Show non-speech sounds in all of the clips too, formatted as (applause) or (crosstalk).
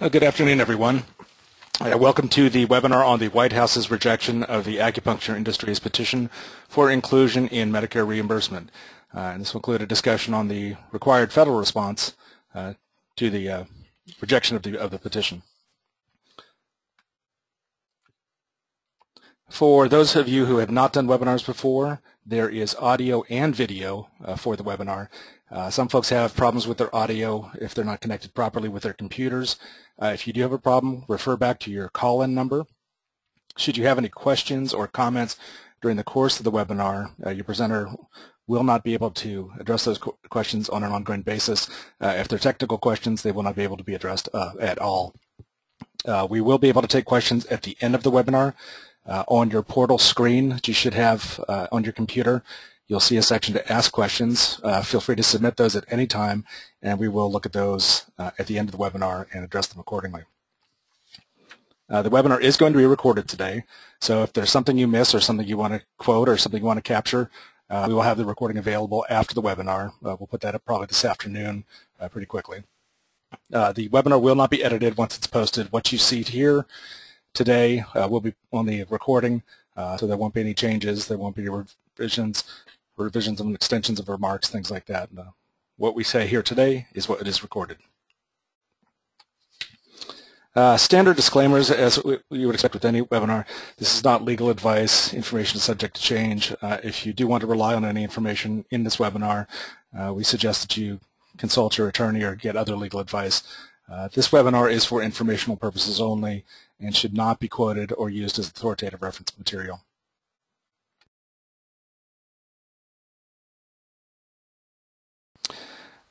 Uh, Good afternoon, everyone. Uh, Welcome to the webinar on the White House's rejection of the acupuncture industry's petition for inclusion in Medicare reimbursement. Uh, And this will include a discussion on the required federal response uh, to the uh, rejection of the, of the petition. For those of you who have not done webinars before, there is audio and video uh, for the webinar. Uh, some folks have problems with their audio if they're not connected properly with their computers. Uh, if you do have a problem, refer back to your call-in number. Should you have any questions or comments during the course of the webinar, uh, your presenter will not be able to address those qu- questions on an ongoing basis. Uh, if they're technical questions, they will not be able to be addressed uh, at all. Uh, we will be able to take questions at the end of the webinar. On your portal screen that you should have on your computer, you'll see a section to ask questions. Uh, feel free to submit those at any time, and we will look at those uh, at the end of the webinar and address them accordingly. Uh, the webinar is going to be recorded today, so if there's something you miss or something you want to quote or something you want to capture, uh, we will have the recording available after the webinar. Uh, we'll put that up probably this afternoon uh, pretty quickly. The webinar will not be edited once it's posted. What you see here today will be on the recording, uh, so there won't be any changes. There won't be revisions, revisions and extensions of remarks, things like that. Uh, what we say here today is what it is recorded. Uh, standard disclaimers, as we would expect with any webinar, this is not legal advice. Information is subject to change. Uh, if you do want to rely on any information in this webinar, uh, we suggest that you consult your attorney or get other legal advice. Uh, this webinar is for informational purposes only and should not be quoted or used as authoritative reference material.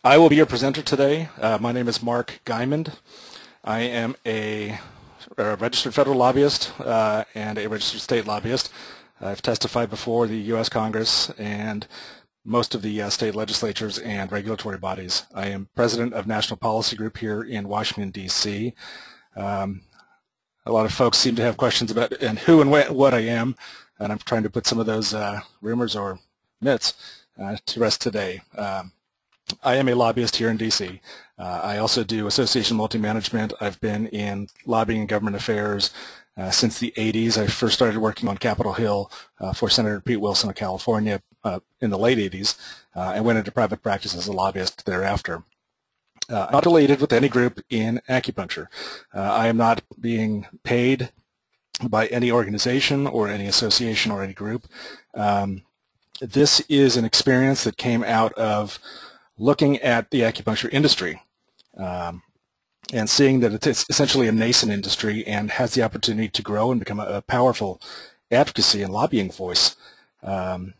I will be your presenter today. Uh, my name is Mark Guimond. I am a, a registered federal lobbyist uh, and a registered state lobbyist. I've testified before the U.S. Congress and most of the uh, state legislatures and regulatory bodies. I am president of National Policy Group here in Washington, D.C. Um, a lot of folks seem to have questions about and who and what, I am, and I'm trying to put some of those uh, rumors or myths uh, to rest today. Um, I am a lobbyist here in D.C. Uh, I also do association multi-management. I've been in lobbying and government affairs uh, since the 80s. I first started working on Capitol Hill uh, for Senator Pete Wilson of California uh, in the late 80s uh, and went into private practice as a lobbyist thereafter. Uh, I'm not related with any group in acupuncture. I am not being paid by any organization or any association or any group. Um, this is an experience that came out of looking at the acupuncture industry um, and seeing that it's essentially a nascent industry and has the opportunity to grow and become a, a powerful advocacy and lobbying voice. Um,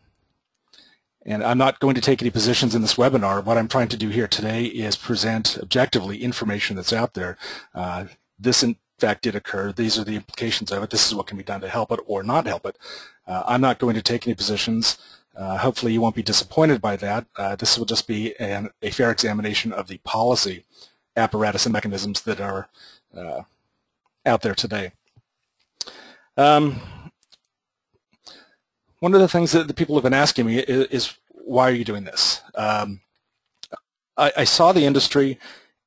and I'm not going to take any positions in this webinar. What I'm trying to do here today is present objectively information that's out there. Uh, this, in fact, did occur. These are the implications of it. This is what can be done to help it or not help it. Uh, I'm not going to take any positions. Uh, hopefully you won't be disappointed by that. Uh, this will just be an, a fair examination of the policy apparatus and mechanisms that are uh, out there today. Um, one of the things that the people have been asking me is, is why are you doing this? Um, I, I, saw the industry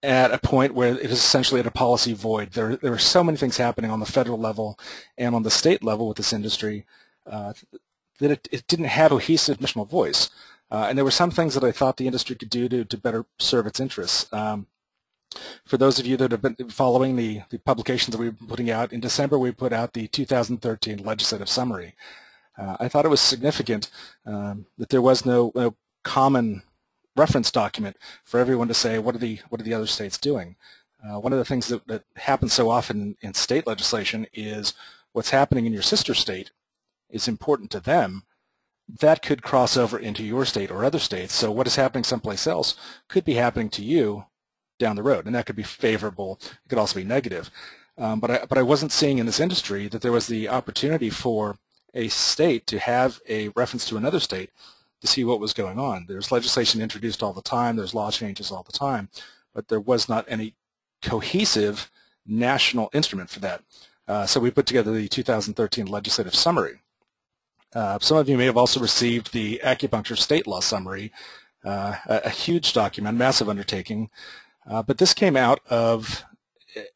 at a point where it is essentially at a policy void. There, there are so many things happening on the federal level and on the state level with this industry uh, that it, it, didn't have cohesive national voice. Uh, and there were some things that I thought the industry could do to, to better serve its interests. Um, for those of you that have been following the, the publications that we've been putting out, in December we put out the 2013 legislative summary. Uh, I thought it was significant um, that there was no, no, common reference document for everyone to say what are the what are the other states doing. Uh, one of the things that, that happens so often in state legislation is what's happening in your sister state is important to them. That could cross over into your state or other states. So what is happening someplace else could be happening to you down the road, and that could be favorable. It could also be negative. Um, but I but I wasn't seeing in this industry that there was the opportunity for a state to have a reference to another state to see what was going on. There's legislation introduced all the time. There's law changes all the time. But there was not any cohesive national instrument for that. Uh, so we put together the 2013 legislative summary. Uh, some of you may have also received the acupuncture state law summary, uh, a, a, huge document, massive undertaking. Uh, but this came out of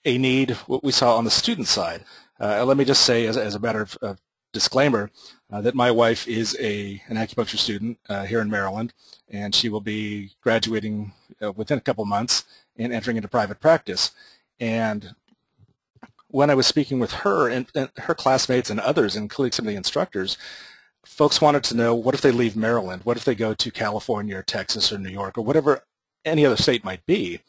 a need what we saw on the student side. Uh, let me just say, as, as a matter of, of disclaimer, uh, that my wife is a an acupuncture student here in Maryland, and she will be graduating within a couple months and entering into private practice. And when I was speaking with her and, and her classmates and others, including some of the instructors, folks wanted to know what if they leave Maryland? What if they go to California or Texas or New York or whatever any other state might be?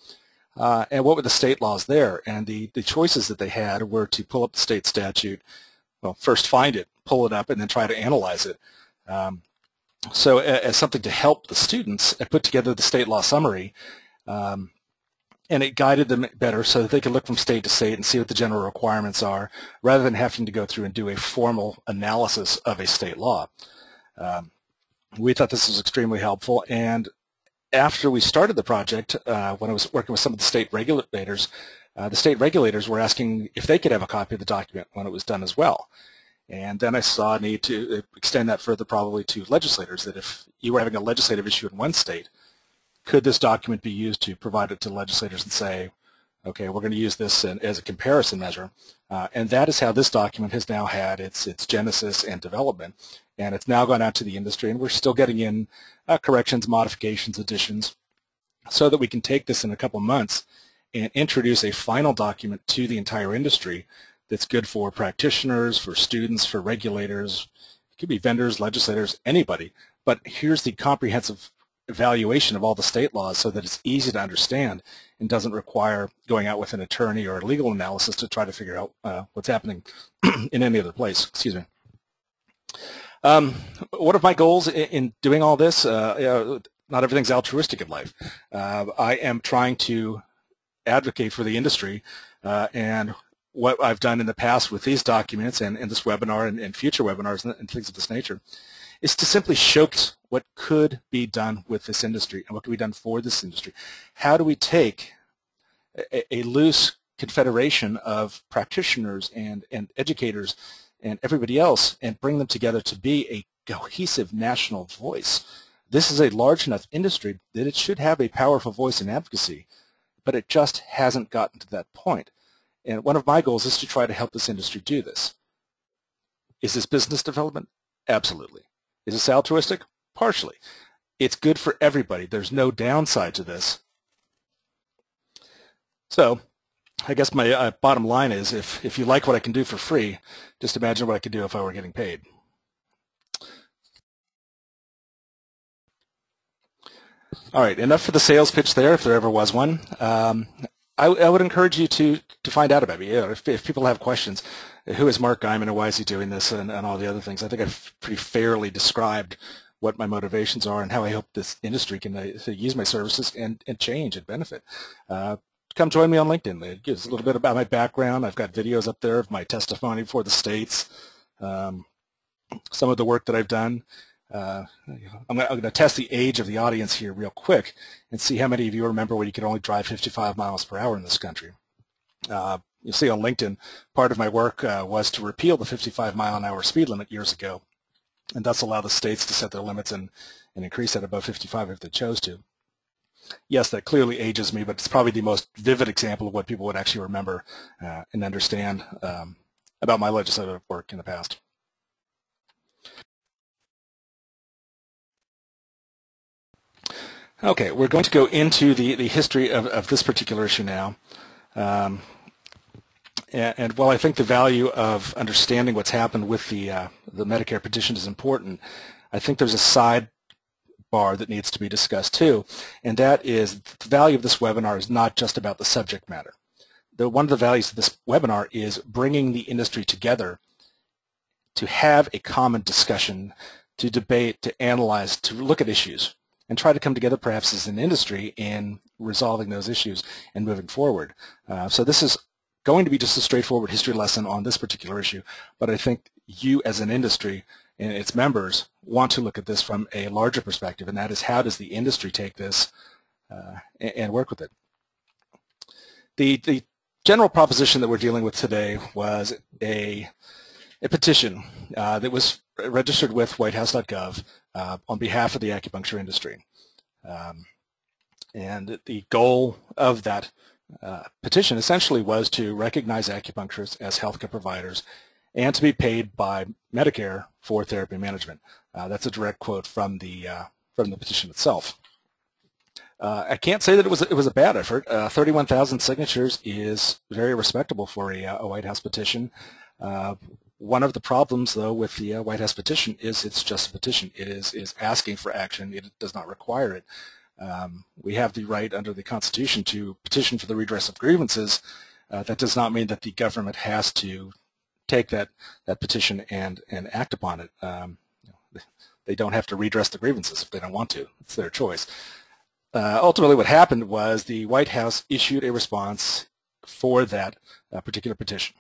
Uh, and what were the state laws there? And the, the choices that they had were to pull up the state statute, well, first find it, pull it up, and then try to analyze it. Um, so as something to help the students, I put together the state law summary, um, and it guided them better so that they could look from state to state and see what the general requirements are, rather than having to go through and do a formal analysis of a state law. Um, we thought this was extremely helpful, and after we started the project, uh, when I was working with some of the state regulators, uh, the state regulators were asking if they could have a copy of the document when it was done as well. And then I saw a need to extend that further probably to legislators, that if you were having a legislative issue in one state, could this document be used to provide it to legislators and say, okay, we're going to use this as a comparison measure. Uh, and that is how this document has now had its, its genesis and development. And it's now gone out to the industry, and we're still getting in uh, corrections, modifications, additions, so that we can take this in a couple months and introduce a final document to the entire industry that's good for practitioners, for students, for regulators, it could be vendors, legislators, anybody. But here's the comprehensive evaluation of all the state laws so that it's easy to understand and doesn't require going out with an attorney or a legal analysis to try to figure out uh, what's happening (clears throat) in any other place. Excuse me. Um, one of my goals in, in doing all this, uh, know, not everything's altruistic in life. Uh, I am trying to advocate for the industry uh, and what I've done in the past with these documents and, and this webinar and, and future webinars and, and, things of this nature is to simply showcase what could be done with this industry and what can be done for this industry. How do we take a, a loose confederation of practitioners and, and educators and everybody else and bring them together to be a cohesive national voice? This is a large enough industry that it should have a powerful voice in advocacy, but it just hasn't gotten to that point. And one of my goals is to try to help this industry do this. Is this business development? Absolutely. Is this altruistic? Partially. It's good for everybody. There's no downside to this. So I guess my uh, bottom line is if, if you like what I can do for free, just imagine what I could do if I were getting paid. All right, enough for the sales pitch there, if there ever was one. Um, I, I, would encourage you to to find out about me. You know, if, if, people have questions, who is Mark Guimond and why is he doing this and, and all the other things, I think I've pretty fairly described what my motivations are and how I hope this industry can uh, use my services and, and change and benefit. Uh, come join me on LinkedIn. It gives a little bit about my background. I've got videos up there of my testimony for the states, um, some of the work that I've done. Uh, I'm going to test the age of the audience here real quick and see how many of you remember when you could only drive 55 miles per hour in this country. Uh, you'll see on LinkedIn, part of my work uh, was to repeal the 55 mile an hour speed limit years ago and thus allow the states to set their limits and, and increase that above 55 if they chose to. Yes, that clearly ages me, but it's probably the most vivid example of what people would actually remember uh, and understand um, about my legislative work in the past. Okay, we're going to go into the, the history of, of this particular issue now. Um, and, and, while I think the value of understanding what's happened with the, uh, the Medicare petition is important, I think there's a side bar that needs to be discussed too, and that is the value of this webinar is not just about the subject matter. The, one of the values of this webinar is bringing the industry together to have a common discussion, to debate, to analyze, to look at issues and try to come together perhaps as an industry in resolving those issues and moving forward. Uh, so this is going to be just a straightforward history lesson on this particular issue, but I think you as an industry and its members want to look at this from a larger perspective, and that is how does the industry take this uh, and, work with it. The, the general proposition that we're dealing with today was a, a petition uh, that was registered with whitehouse.gov uh, on behalf of the acupuncture industry. Um, and the goal of that uh, petition essentially was to recognize acupuncturists as healthcare providers and to be paid by Medicare for therapy management. Uh, that's a direct quote from the uh, from the petition itself. Uh, I can't say that it was it was a bad effort. Uh, 31,000 signatures is very respectable for a, uh, a White House petition. one of the problems, though, with the White House petition is it's just a petition. It is is asking for action. It does not require it. Um, we have the right under the Constitution to petition for the redress of grievances. Uh, that does not mean that the government has to take that, that petition and, and act upon it. Um, they don't have to redress the grievances if they don't want to. It's their choice. Uh, ultimately, what happened was the White House issued a response for that uh, particular petition.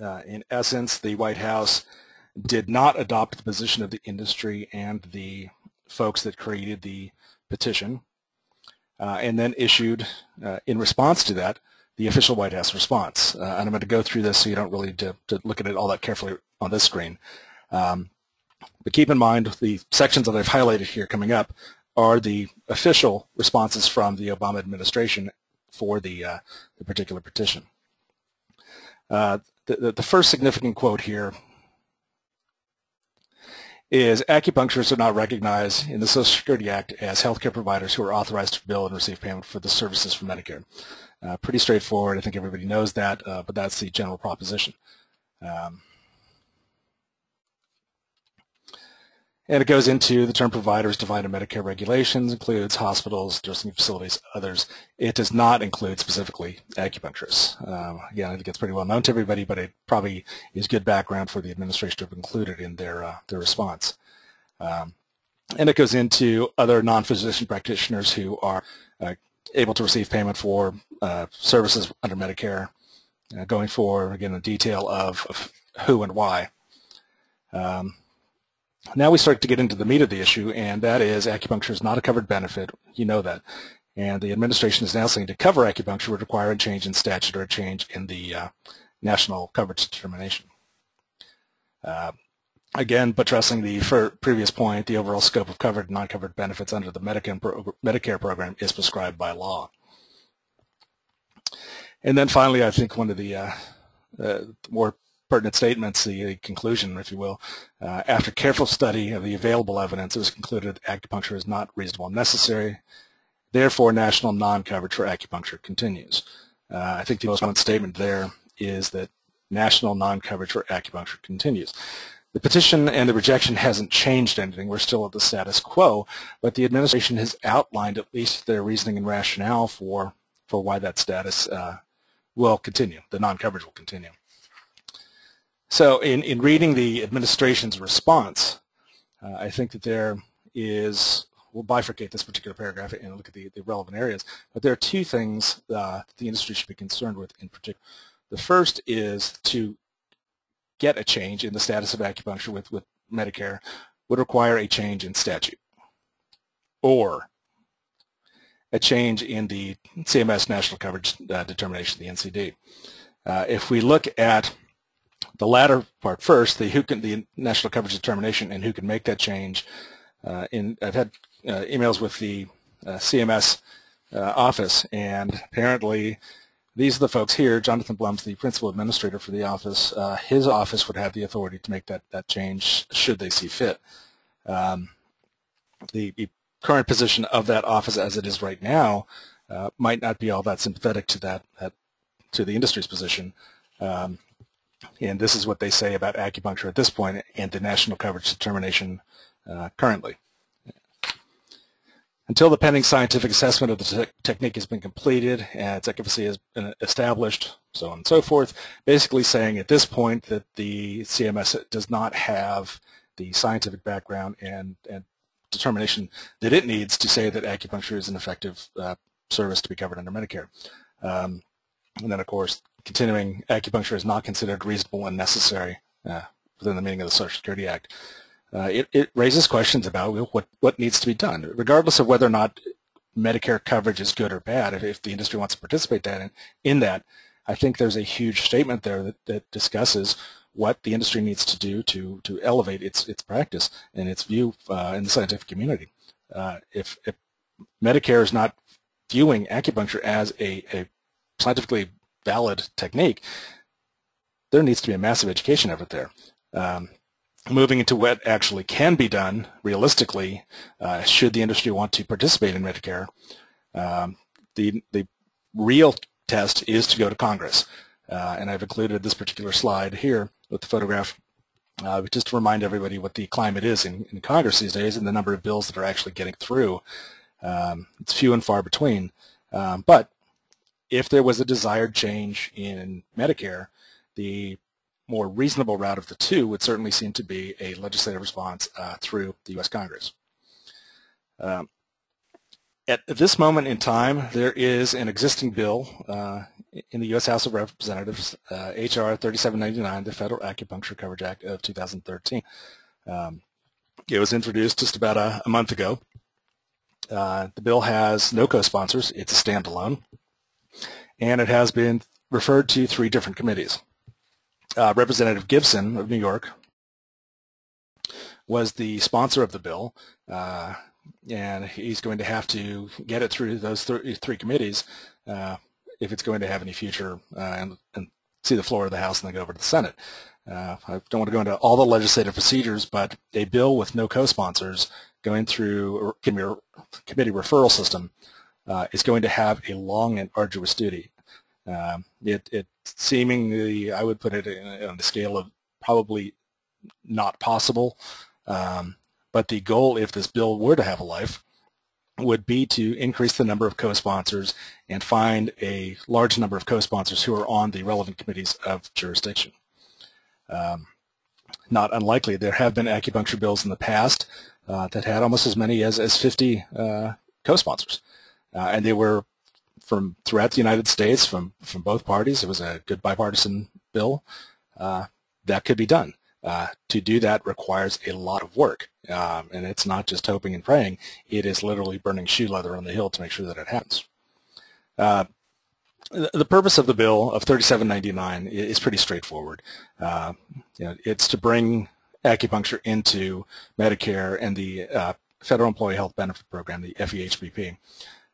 Uh, in essence, the White House did not adopt the position of the industry and the folks that created the petition, uh, and then issued, uh, in response to that, the official White House response. Uh, and I'm going to go through this so you don't really to, to look at it all that carefully on this screen. Um, but keep in mind the sections that I've highlighted here coming up are the official responses from the Obama administration for the, uh, the particular petition. Uh, the, the first significant quote here is acupuncturists are not recognized in the Social Security Act as healthcare providers who are authorized to bill and receive payment for the services from Medicare. Uh, pretty straightforward. I think everybody knows that, uh, but that's the general proposition. Um, and it goes into the term providers defined in Medicare regulations, includes hospitals, nursing facilities, others. It does not include specifically acupuncturists. Um, again, I think it's pretty well known to everybody, but it probably is good background for the administration to have included in their, uh, their response. Um, and it goes into other non-physician practitioners who are uh, able to receive payment for uh, services under Medicare, uh, going for, again, the detail of, of who and why. Um, now we start to get into the meat of the issue, and that is acupuncture is not a covered benefit. You know that. And the administration is now saying to cover acupuncture would require a change in statute or a change in the uh, national coverage determination. Uh, again, buttressing the previous point, the overall scope of covered and non-covered benefits under the Medicare program is prescribed by law. And then finally, I think one of the uh, uh, more pertinent statements, the conclusion, if you will, uh, after careful study of the available evidence, it was concluded that acupuncture is not reasonable and necessary. Therefore, national non-coverage for acupuncture continues. Uh, I think the most common statement there is that national non-coverage for acupuncture continues. The petition and the rejection hasn't changed anything. We're still at the status quo, but the administration has outlined at least their reasoning and rationale for, for why that status uh, will continue, the non-coverage will continue. So in, in reading the administration's response, uh, I think that there is, we'll bifurcate this particular paragraph and look at the, the relevant areas, but there are two things uh, the industry should be concerned with in particular. The first is to get a change in the status of acupuncture with, with Medicare would require a change in statute or a change in the CMS national coverage uh, determination, the NCD. Uh, if we look at the latter part first, the who can the national coverage determination and who can make that change, uh, in I've had uh, emails with the uh, CMS uh, office, and apparently these are the folks here. Jonathan Blum's the principal administrator for the office. Uh, his office would have the authority to make that that change should they see fit. Um, the, the current position of that office as it is right now uh, might not be all that sympathetic to that, that to the industry's position. Um, and this is what they say about acupuncture at this point and the national coverage determination uh, currently. Until the pending scientific assessment of the te technique has been completed and its efficacy has been established, so on and so forth, basically saying at this point that the CMS does not have the scientific background and, and determination that it needs to say that acupuncture is an effective uh, service to be covered under Medicare. Um, and then, of course, continuing acupuncture is not considered reasonable and necessary uh, within the meaning of the Social Security Act. Uh, it, it, raises questions about what, what needs to be done, regardless of whether or not Medicare coverage is good or bad. If, if the industry wants to participate that in, in that, I think there's a huge statement there that, that discusses what the industry needs to do to, to elevate its, its practice and its view uh, in the scientific community. Uh, if, if Medicare is not viewing acupuncture as a, a scientifically valid technique, there needs to be a massive education effort there. Um, moving into what actually can be done realistically, uh, should the industry want to participate in Medicare, um, the, the real test is to go to Congress. Uh, and I've included this particular slide here with the photograph uh, just to remind everybody what the climate is in, in, Congress these days and the number of bills that are actually getting through. Um, it's few and far between. Um, but if there was a desired change in Medicare, the more reasonable route of the two would certainly seem to be a legislative response uh, through the U.S. Congress. Um, at this moment in time, there is an existing bill uh, in the U.S. House of Representatives, uh, H.R. 3799, the Federal Acupuncture Coverage Act of 2013. Um, it was introduced just about a, a month ago. Uh, the bill has no co-sponsors. It's a standalone. And it has been referred to three different committees. Uh, Representative Gibson of New York was the sponsor of the bill, uh, and he's going to have to get it through those th three committees uh, if it's going to have any future uh, and, and, see the floor of the House and then go over to the Senate. Uh, I don't want to go into all the legislative procedures, but a bill with no co-sponsors going through committee referral system uh, is going to have a long and arduous duty. Um, it, it seemingly, I would put it in, on the scale of probably not possible. Um, but the goal, if this bill were to have a life, would be to increase the number of co-sponsors and find a large number of co-sponsors who are on the relevant committees of jurisdiction. Um, not unlikely, there have been acupuncture bills in the past uh, that had almost as many as, as 50 uh, co-sponsors. Uh, and they were from throughout the United States, from, from both parties. It was a good bipartisan bill. Uh, that could be done. Uh, to do that requires a lot of work. Um, and it's not just hoping and praying. It is literally burning shoe leather on the hill to make sure that it happens. Uh, the purpose of the bill of 3799 is pretty straightforward. Uh, you know, it's to bring acupuncture into Medicare and the uh, Federal Employee Health Benefit Program, the FEHBP.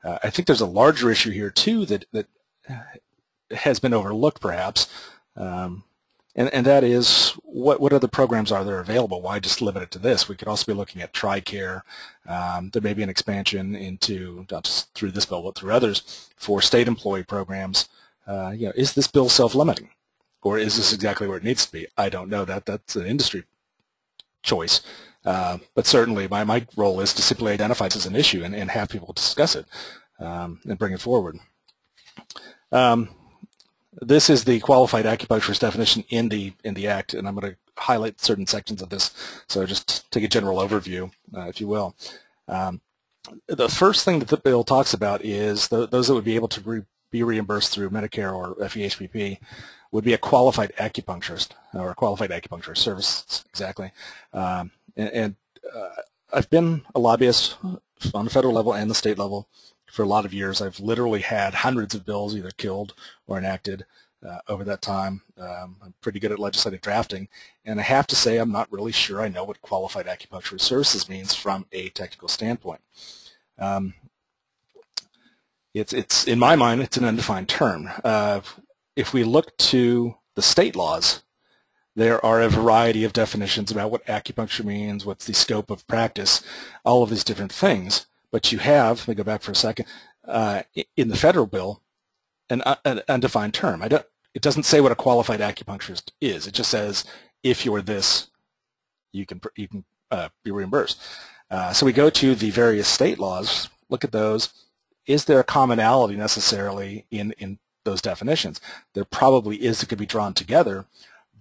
Uh, I think there's a larger issue here too that that has been overlooked perhaps, um, and and that is what what other programs are there available? Why just limit it to this? We could also be looking at TRICARE. Um, there may be an expansion into not just through this bill but through others for state employee programs. Uh, you know, is this bill self-limiting, or is this exactly where it needs to be? I don't know. That that's an industry choice. Uh, but certainly my, my role is to simply identify this as an issue and, and have people discuss it um, and bring it forward. Um, this is the qualified acupuncturist definition in the in the Act, and I'm going to highlight certain sections of this. So just take a general overview, uh, if you will. Um, the first thing that the bill talks about is the, those that would be able to re be reimbursed through Medicare or FEHBP would be a qualified acupuncturist or a qualified acupuncturist service, exactly. Um, and, and uh, I've been a lobbyist on the federal level and the state level for a lot of years. I've literally had hundreds of bills either killed or enacted uh, over that time. Um, I'm pretty good at legislative drafting, and I have to say I'm not really sure I know what qualified acupuncturist services means from a technical standpoint. Um, it's, it's in my mind, it's an undefined term. Uh, if we look to the state laws, there are a variety of definitions about what acupuncture means, what's the scope of practice, all of these different things. But you have, let me go back for a second, uh, in the federal bill, an, uh, an, undefined term. I don't, it doesn't say what a qualified acupuncturist is. It just says if you're this, you can, you can uh, be reimbursed. Uh, so we go to the various state laws, look at those. Is there a commonality necessarily in, in those definitions? There probably is that could be drawn together,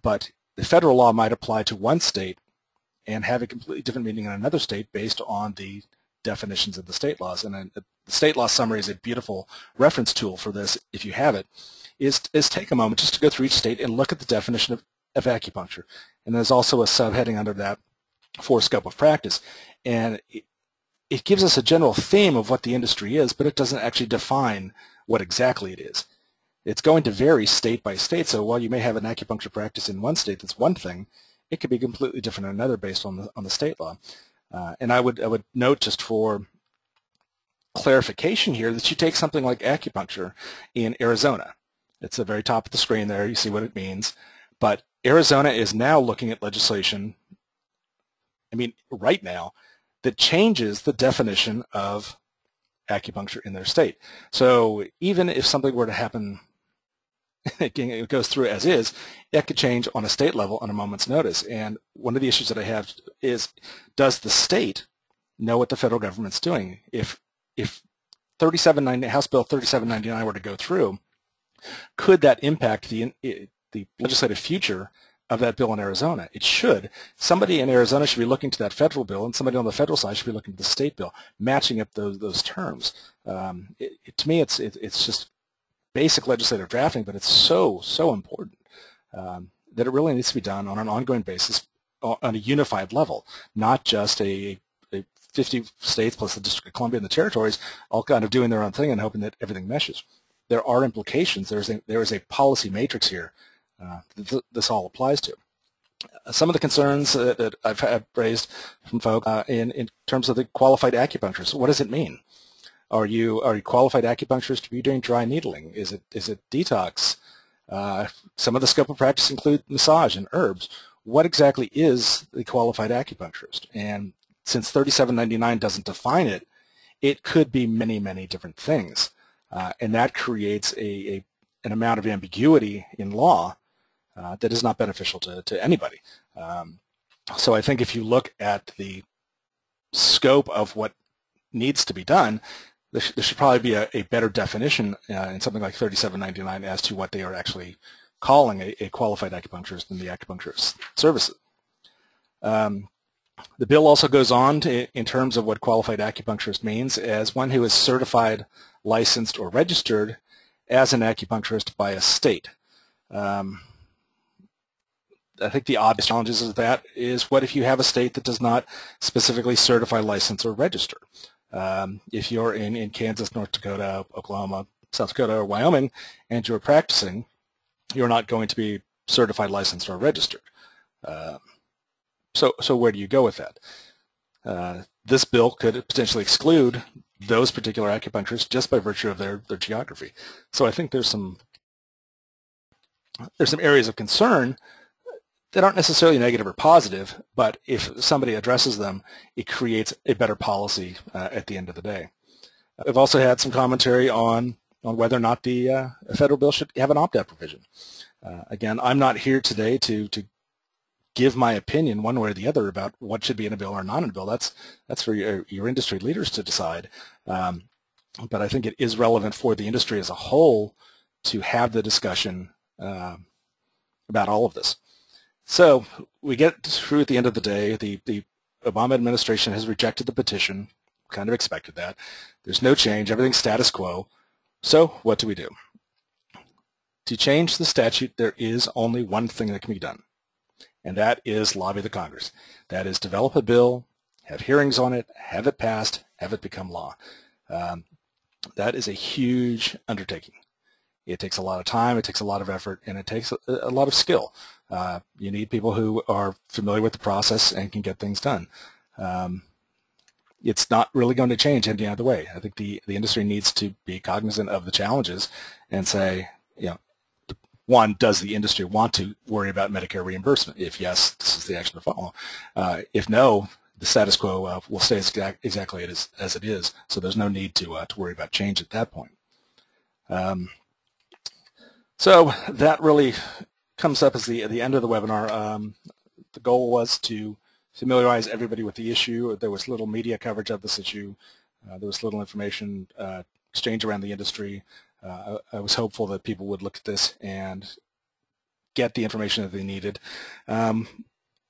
but the federal law might apply to one state and have a completely different meaning in another state based on the definitions of the state laws. And the state law summary is a beautiful reference tool for this if you have it, is, is take a moment just to go through each state and look at the definition of, of acupuncture. And there's also a subheading under that for scope of practice. And it, gives us a general theme of what the industry is, but it doesn't actually define what exactly it is it's going to vary state by state. So while you may have an acupuncture practice in one state that's one thing, it could be completely different in another based on the on the state law. Uh, and I would I would note just for clarification here that you take something like acupuncture in Arizona. It's the very top of the screen there. You see what it means. But Arizona is now looking at legislation, I mean, right now, that changes the definition of acupuncture in their state. So even if something were to happen, (laughs) it goes through as is, it could change on a state level on a moment's notice. And one of the issues that I have is, does the state know what the federal government's doing? If if 3790, House Bill 3799 were to go through, could that impact the the legislative future of that bill in Arizona. It should. Somebody in Arizona should be looking to that federal bill, and somebody on the federal side should be looking to the state bill, matching up those those terms. Um, it, it, to me, it's it, it's just basic legislative drafting, but it's so so important um, that it really needs to be done on an ongoing basis on a unified level, not just a, a 50 states plus the District of Columbia and the territories all kind of doing their own thing and hoping that everything meshes. There are implications. There's a, there is a policy matrix here uh, th this all applies to. Some of the concerns uh, that I've raised from folks uh, in, in terms of the qualified acupuncturist, what does it mean? Are you are you qualified acupuncturist to be doing dry needling? Is it is it detox? Uh, some of the scope of practice include massage and herbs. What exactly is the qualified acupuncturist? And since 3799 doesn't define it, it could be many, many different things. Uh, and that creates a, a, an amount of ambiguity in law uh, that is not beneficial to, to anybody. Um, so I think if you look at the scope of what needs to be done, there, sh there should probably be a, a better definition uh, in something like 3799 as to what they are actually calling a, a qualified acupuncturist in the acupuncturist services. Um, the bill also goes on to, in terms of what qualified acupuncturist means as one who is certified, licensed, or registered as an acupuncturist by a state. Um, I think the obvious challenges of that is what if you have a state that does not specifically certify, license, or register? Um, if you're in, in Kansas, North Dakota, Oklahoma, South Dakota, or Wyoming, and you're practicing, you're not going to be certified, licensed, or registered. Uh, so, so where do you go with that? Uh, this bill could potentially exclude those particular acupuncturists just by virtue of their, their geography. So I think there's some there's some areas of concern that aren't necessarily negative or positive, but if somebody addresses them, it creates a better policy uh, at the end of the day. I've also had some commentary on, on whether or not the uh, federal bill should have an opt-out provision. Uh, again, I'm not here today to, to give my opinion one way or the other about what should be in a bill or not in a bill. That's, that's for your, your industry leaders to decide. Um, but I think it is relevant for the industry as a whole to have the discussion uh, about all of this. So we get through at the end of the day. The, the Obama administration has rejected the petition. Kind of expected that. There's no change. Everything's status quo. So what do we do? To change the statute, there is only one thing that can be done, and that is lobby the Congress. That is develop a bill, have hearings on it, have it passed, have it become law. Um, that is a huge undertaking. It takes a lot of time, it takes a lot of effort, and it takes a, a lot of skill. Uh, you need people who are familiar with the process and can get things done. Um, it's not really going to change any other way. I think the, the industry needs to be cognizant of the challenges and say, you know, one, does the industry want to worry about Medicare reimbursement? If yes, this is the action to follow. Uh, if no, the status quo uh, will stay exactly as, as it is, so there's no need to, uh, to worry about change at that point. Um, so that really comes up as the the end of the webinar. Um, the goal was to familiarize everybody with the issue. There was little media coverage of this issue. Uh, there was little information uh, exchange around the industry. Uh, I, I, was hopeful that people would look at this and get the information that they needed. Um,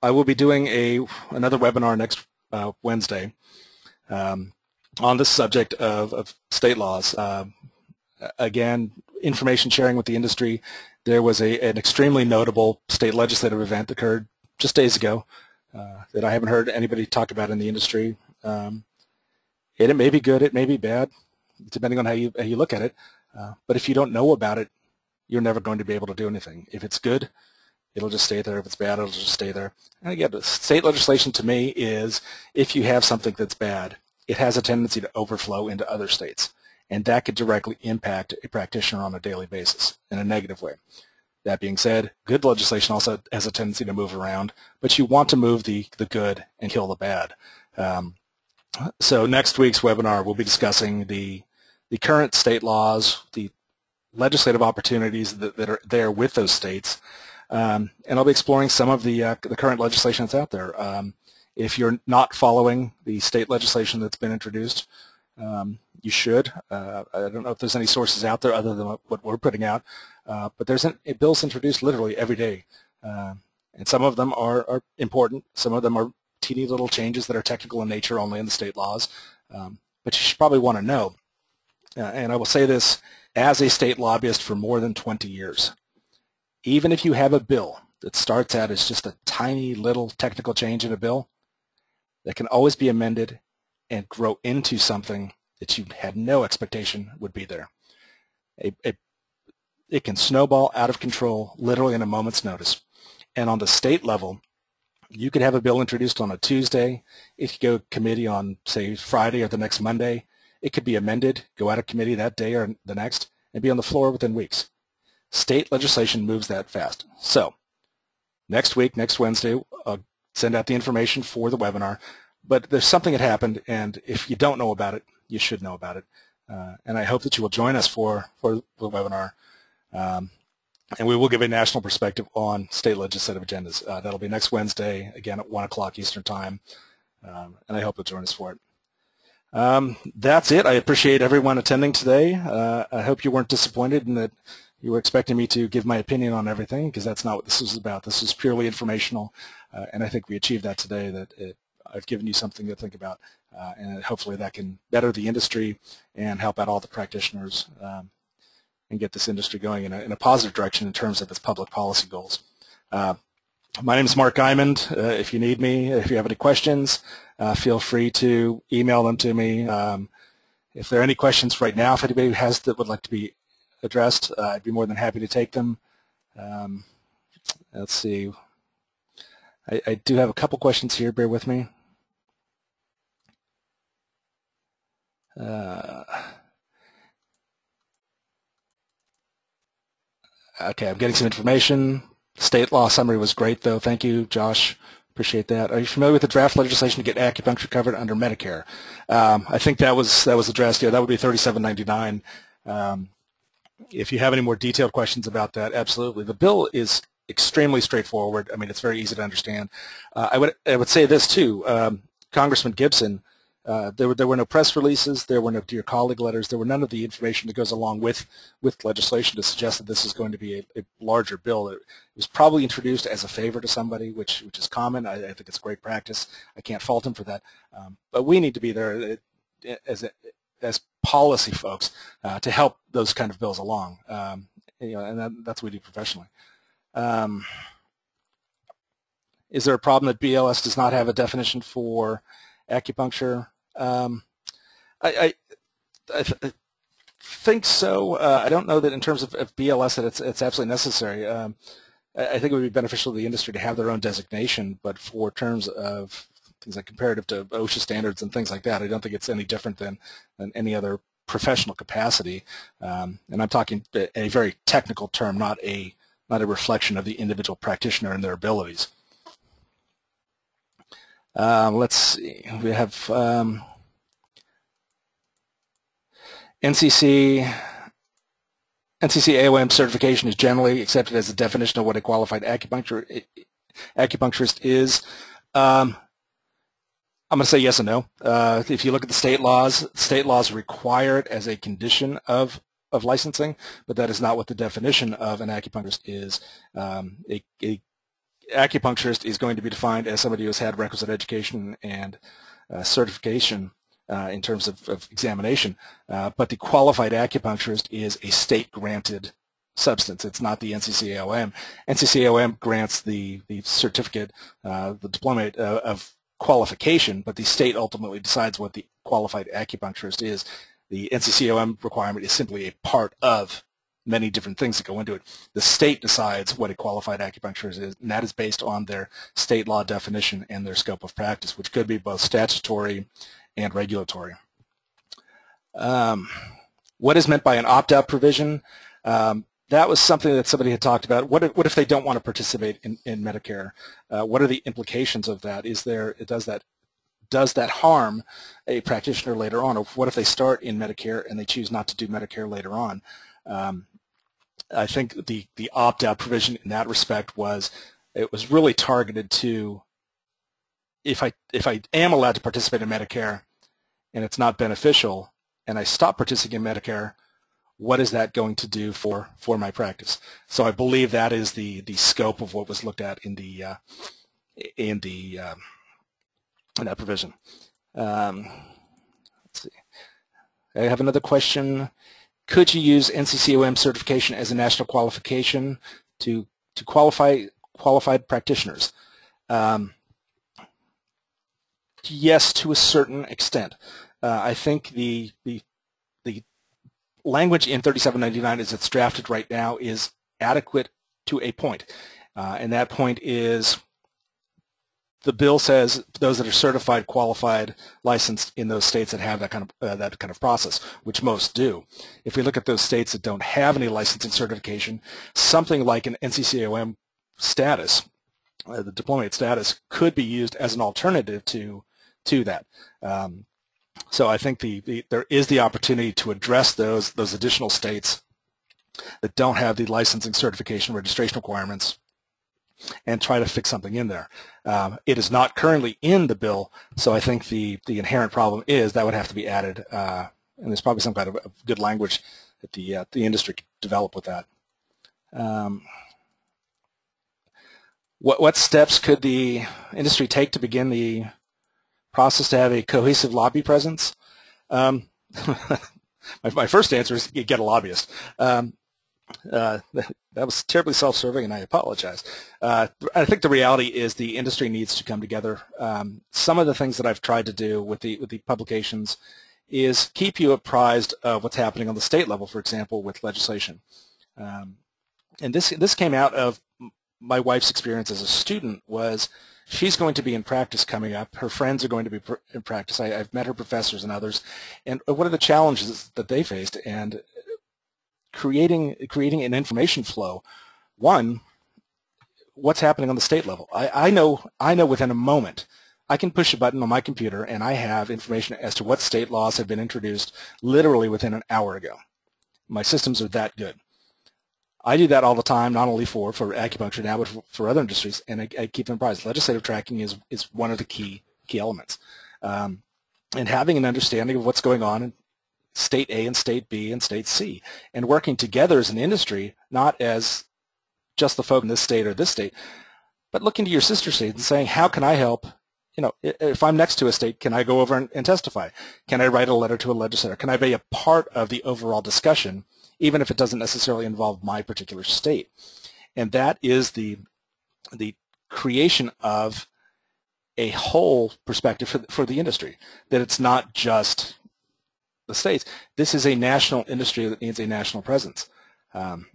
I will be doing a another webinar next uh, Wednesday um, on the subject of, of state laws. Um, again, information sharing with the industry. There was a, an extremely notable state legislative event that occurred just days ago uh, that I haven't heard anybody talk about in the industry. Um, and it may be good, it may be bad, depending on how you, how you look at it. Uh, but if you don't know about it, you're never going to be able to do anything. If it's good, it'll just stay there. If it's bad, it'll just stay there. And again, state legislation to me is if you have something that's bad, it has a tendency to overflow into other states. And that could directly impact a practitioner on a daily basis in a negative way. That being said, good legislation also has a tendency to move around, but you want to move the, the good and kill the bad. Um, so next week's webinar, we'll be discussing the, the current state laws, the legislative opportunities that, that are there with those states, um, and I'll be exploring some of the, uh, the current legislation that's out there. Um, if you're not following the state legislation that's been introduced, um, you should. Uh, I don't know if there's any sources out there other than what we're putting out, uh, but there's an, bills introduced literally every day, uh, and some of them are, are important. Some of them are teeny little changes that are technical in nature only in the state laws, um, but you should probably want to know. Uh, and I will say this as a state lobbyist for more than 20 years. Even if you have a bill that starts out as just a tiny little technical change in a bill, that can always be amended and grow into something that you had no expectation would be there. A, it can snowball out of control literally in a moment's notice. And on the state level, you could have a bill introduced on a Tuesday. It could go committee on, say, Friday or the next Monday. It could be amended, go out of committee that day or the next, and be on the floor within weeks. State legislation moves that fast. So next week, next Wednesday, I'll send out the information for the webinar. But there's something that happened, and if you don't know about it, you should know about it. Uh, and I hope that you will join us for, for the webinar. Um, and we will give a national perspective on state legislative agendas. Uh, that'll be next Wednesday, again at 1 o'clock Eastern Time. Um, and I hope you'll join us for it. Um, that's it. I appreciate everyone attending today. Uh, I hope you weren't disappointed and that you were expecting me to give my opinion on everything because that's not what this is about. This is purely informational, uh, and I think we achieved that today, that it, I've given you something to think about, uh, and hopefully that can better the industry and help out all the practitioners um, and get this industry going in a, in a, positive direction in terms of its public policy goals. Uh, my name is Mark Guimond. Uh, if you need me, if you have any questions, uh, feel free to email them to me. Um, if there are any questions right now, if anybody has that would like to be addressed, uh, I'd be more than happy to take them. Um, let's see. I, I, do have a couple questions here. Bear with me. Uh, okay, I'm getting some information. State law summary was great, though. Thank you, Josh. Appreciate that. Are you familiar with the draft legislation to get acupuncture covered under Medicare? Um, I think that was that was addressed. Yeah, that would be 37.99. Um, if you have any more detailed questions about that, absolutely. The bill is extremely straightforward. I mean, it's very easy to understand. Uh, I would I would say this too. Um, Congressman Gibson uh, there were there were no press releases, there were no dear colleague letters, there were none of the information that goes along with with legislation to suggest that this is going to be a, a larger bill. It was probably introduced as a favor to somebody, which which is common. I, I think it's great practice. I can't fault him for that. Um, but we need to be there as as policy folks uh, to help those kind of bills along. Um, you know, and that, that's what we do professionally. Um, is there a problem that BLS does not have a definition for acupuncture? Um, I, I, I, think so. Uh, I don't know that in terms of, of, BLS that it's, it's absolutely necessary. Um, I, think it would be beneficial to the industry to have their own designation, but for terms of things like comparative to OSHA standards and things like that, I don't think it's any different than, than any other professional capacity. Um, and I'm talking a very technical term, not a not a reflection of the individual practitioner and their abilities. Um, let's see. We have um, NCC. NCC AOM certification is generally accepted as a definition of what a qualified acupuncture, acupuncturist is. Um, I'm going to say yes and no. Uh, if you look at the state laws, state laws require it as a condition of of licensing, but that is not what the definition of an acupuncturist is. Um, acupuncturist is going to be defined as somebody who has had requisite education and uh, certification uh, in terms of, of examination, uh, but the qualified acupuncturist is a state-granted substance. It's not the NCCAOM. NCCAOM grants the, the certificate, uh, the diploma uh, of qualification, but the state ultimately decides what the qualified acupuncturist is. The NCCOM requirement is simply a part of many different things that go into it. The state decides what a qualified acupuncturist is, and that is based on their state law definition and their scope of practice, which could be both statutory and regulatory. Um, what is meant by an opt-out provision? Um, that was something that somebody had talked about. What if, what if they don't want to participate in, in Medicare? Uh, what are the implications of that? Is there does that does that harm a practitioner later on? Or what if they start in Medicare and they choose not to do Medicare later on? Um, I think the the opt-out provision in that respect was it was really targeted to if I if I am allowed to participate in Medicare and it's not beneficial and I stop participating in Medicare, what is that going to do for for my practice? So I believe that is the the scope of what was looked at in the uh, in the um, in that provision. Um, let's see. I have another question. Could you use NCCOM certification as a national qualification to to qualify qualified practitioners? Um, yes, to a certain extent. Uh, I think the the the language in 3799 as it's drafted right now is adequate to a point. Uh, and that point is the bill says those that are certified, qualified, licensed in those states that have that kind of uh, that kind of process, which most do. If we look at those states that don't have any licensing certification, something like an NCCOM status, uh, the diplomate status, could be used as an alternative to to that. Um, so I think the, the, there is the opportunity to address those those additional states that don't have the licensing certification registration requirements and try to fix something in there. Um, it is not currently in the bill, so I think the, the inherent problem is that would have to be added, uh, and there's probably some kind of good language that the, uh, the industry could develop with that. Um, what, what steps could the industry take to begin the process to have a cohesive lobby presence? Um, (laughs) my, my, first answer is get a lobbyist. Um, uh, (laughs) that was terribly self-serving, and I apologize. Uh, I think the reality is the industry needs to come together. Um, some of the things that I've tried to do with the with the publications is keep you apprised of what's happening on the state level, for example, with legislation. Um, and this this came out of my wife's experience as a student was she's going to be in practice coming up. Her friends are going to be in practice. I, have met her professors and others. And what are the challenges that they faced? And creating creating an information flow. One, what's happening on the state level. I, I know I know within a moment. I can push a button on my computer and I have information as to what state laws have been introduced literally within an hour ago. My systems are that good. I do that all the time, not only for, for acupuncture now, but for, for other industries, and I, I, keep them apprised. Legislative tracking is, is one of the key key elements. Um, and having an understanding of what's going on state A and state B and state C, and working together as an industry, not as just the folk in this state or this state, but looking to your sister state and saying, how can I help? You know, if I'm next to a state, can I go over and, and testify? Can I write a letter to a legislator? Can I be a part of the overall discussion, even if it doesn't necessarily involve my particular state? And that is the the creation of a whole perspective for, for the industry, that it's not just the states. This is a national industry that needs a national presence. Um,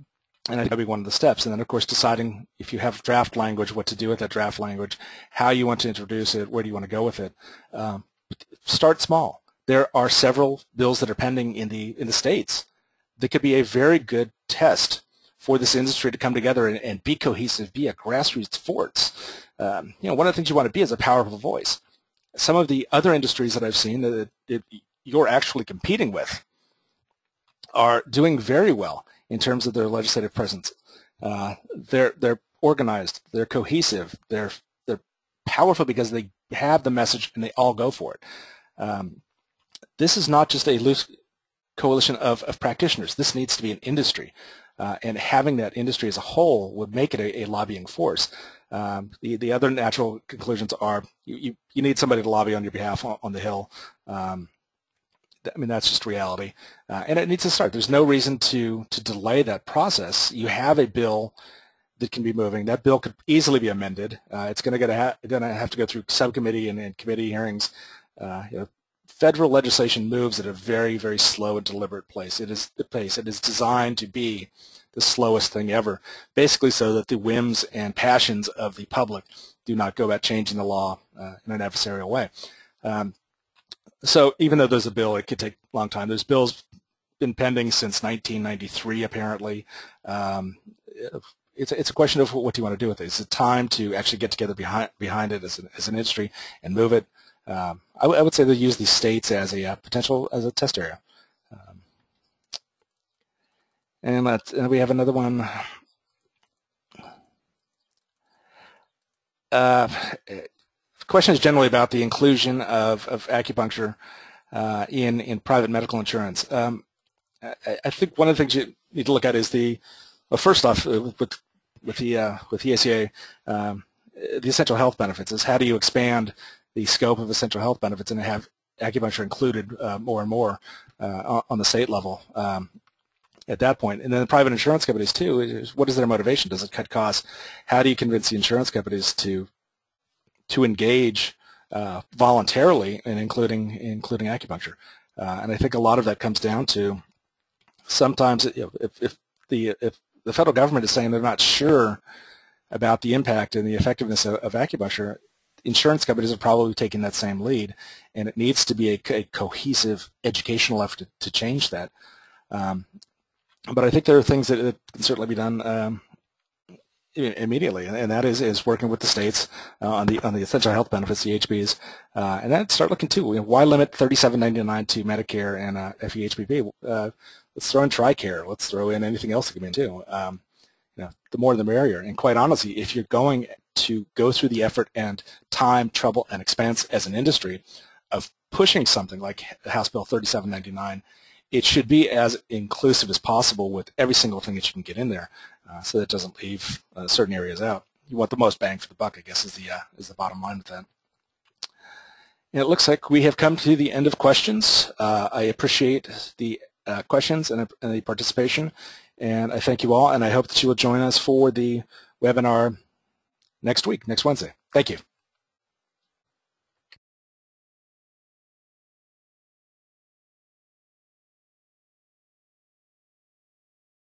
and that'd be one of the steps. And then, of course, deciding if you have draft language, what to do with that draft language, how you want to introduce it, where do you want to go with it. Um, start small. There are several bills that are pending in the in the states that could be a very good test for this industry to come together and, and be cohesive, be a grassroots force. Um, you know, one of the things you want to be is a powerful voice. Some of the other industries that I've seen, that it, you're actually competing with are doing very well in terms of their legislative presence. Uh, they're they're organized, they're cohesive, they're they're powerful because they have the message and they all go for it. Um, this is not just a loose coalition of, of practitioners. This needs to be an industry. Uh, and having that industry as a whole would make it a, a lobbying force. Um, the, the other natural conclusions are you, you, you, need somebody to lobby on your behalf on, on the Hill. Um, I mean, that's just reality. Uh, and it needs to start. There's no reason to, to delay that process. You have a bill that can be moving. That bill could easily be amended. Uh, it's going to ha- have to go through subcommittee and, and committee hearings. Uh, you know, federal legislation moves at a very, very slow and deliberate pace. It is the pace. It is designed to be the slowest thing ever, basically so that the whims and passions of the public do not go about changing the law uh, in an adversarial way. Um, so even though there's a bill, it could take a long time. There's bills been pending since 1993, apparently. Um, it's, it's a question of what do you want to do with it. Is it time to actually get together behind behind it as an, as an industry and move it? Um, I, would say they use these states as a uh, potential as a test area. Um, and, let's, and we have another one. Uh, question is generally about the inclusion of, of acupuncture uh, in, in private medical insurance. Um, I, I, think one of the things you need to look at is the, well, first off, uh, with, with the, uh, with the ACA, um, the essential health benefits is how do you expand the scope of essential health benefits and have acupuncture included uh, more and more uh, on the state level um, at that point. And then the private insurance companies too, is what is their motivation? Does it cut costs? How do you convince the insurance companies to to engage uh, voluntarily in including including acupuncture? Uh, and I think a lot of that comes down to sometimes you know, if, if the if the federal government is saying they're not sure about the impact and the effectiveness of, of acupuncture, insurance companies are probably taking that same lead, and it needs to be a, a cohesive educational effort to, to change that. Um, but I think there are things that, that can certainly be done um, immediately, and that is is working with the states uh, on the on the essential health benefits, the HBs, uh, and then start looking too. why limit thirty-seven ninety-nine to Medicare and uh, FEHBP? Uh, let's throw in TRICARE. Let's throw in anything else that can be too. Um, you know, the more the merrier. And quite honestly, if you're going to go through the effort and time, trouble, and expense as an industry of pushing something like House Bill 3799, it should be as inclusive as possible with every single thing that you can get in there uh, so that doesn't leave uh, certain areas out. You want the most bang for the buck, I guess, is the, uh, is the bottom line with that. And it looks like we have come to the end of questions. Uh, I appreciate the uh, questions and, and the participation, and I thank you all, and I hope that you will join us for the webinar next week, next Wednesday. Thank you.